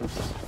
Oops.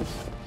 you